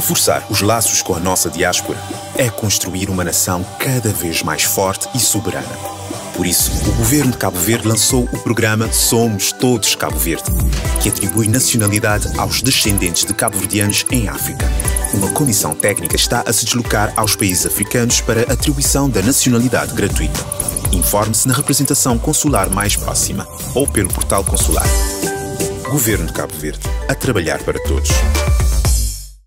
Reforçar os laços com a nossa diáspora é construir uma nação cada vez mais forte e soberana. Por isso, o governo de Cabo Verde lançou o programa Somos Todos Cabo Verde, que atribui nacionalidade aos descendentes de cabo-verdianos em África. Uma comissão técnica está a se deslocar aos países africanos para atribuição da nacionalidade gratuita. Informe-se na representação consular mais próxima ou pelo portal consular. Governo de Cabo Verde, a trabalhar para todos.